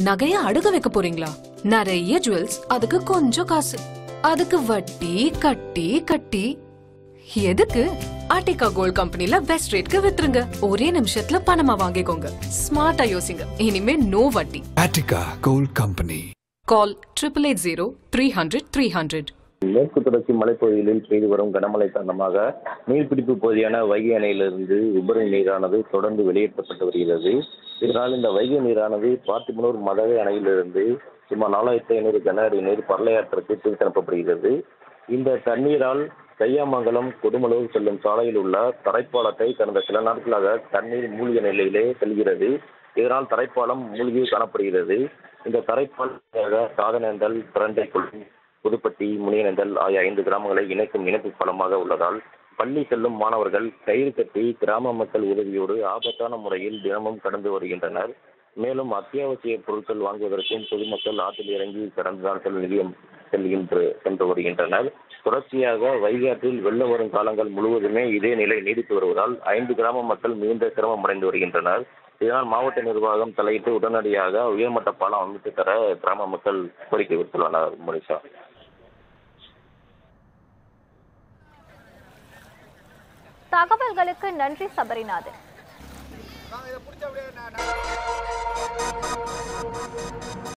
நகைய அடுக்க வைக்க போறீங்களா? நிறைய ஜுவல்ஸ் அதுக்கு கொஞ்சம் காசு. அதுக்கு வட்டி கட்டி கட்டி. எதுக்கு? ஆர்டிகா கோல்ட் கம்பெனில பெஸ்ட் ரேட்க்கு வித்துருங்க. ஒரே நிமிஷத்துல பணமா வாங்கிக்கோங்க. ஸ்மார்ட்டா யோசிங்க. இனிமே நோ வட்டி. Attica Gold Company. Call triple eight zero three hundred three hundred மேற்கு தொடர்ச்சி மலைப்பகுதிகளில் பெய்து வரும் கனமழை காரணமாக நீர்பிடிப்பு பகுதியான வைகை அணையிலிருந்து உபரி நீரானது தொடர்ந்து வெளியேற்றப்பட்டு வருகிறது. இதனால் இந்த வைகை நீரானது பார்த்திபனூர் மதகை அணையிலிருந்து சுமார் நாலாயிரத்தி ஐநூறு கன அடி நீர் பரலையாற்றுக்கு தூக்கி அனுப்பப்படுகிறது இந்த தண்ணீரால் கையாமங்கலம் கொடுமலூர் செல்லும் சாலையில் உள்ள தரைப்பாலத்தை கடந்த சில நாட்களாக தண்ணீர் மூழ்கிய நிலையிலே செல்கிறது. இதனால் தரைப்பாலம் மூழ்கி காணப்படுகிறது. இந்த தரைப்பாலமாக சாதனேந்தல் கொள்ளும் புதுப்பட்டி முனியனந்தல் ஆகிய ஐந்து கிராமங்களை இணைக்கும் இணைப்பு பலமாக உள்ளதால் பள்ளி செல்லும் மாணவர்கள் கயிறு கட்டி கிராம மக்கள் உதவியோடு ஆபத்தான முறையில் தினமும் கடந்து வருகின்றனர். மேலும் அத்தியாவசிய பொருட்கள் வாங்குவதற்கும் பொதுமக்கள் ஆற்றில் இறங்கி கடந்துதான் செல்ல செல்கின்ற சென்று வருகின்றனர். தொடர்ச்சியாக வைகாற்றில் வெள்ளம் வரும் காலங்கள் முழுவதுமே இதே நிலை நீடித்து வருவதால் ஐந்து கிராம மக்கள் மிகுந்த சிரமம் அடைந்து வருகின்றனர். இதனால் மாவட்ட நிர்வாகம் தலையிட்டு உடனடியாக உயர்மட்ட பாலம் அமைத்து தர கிராம மக்கள் கோரிக்கை விடுத்துள்ளனர் முனிஷா. தகவல்களுக்கு நன்றி சபரிநாதன்.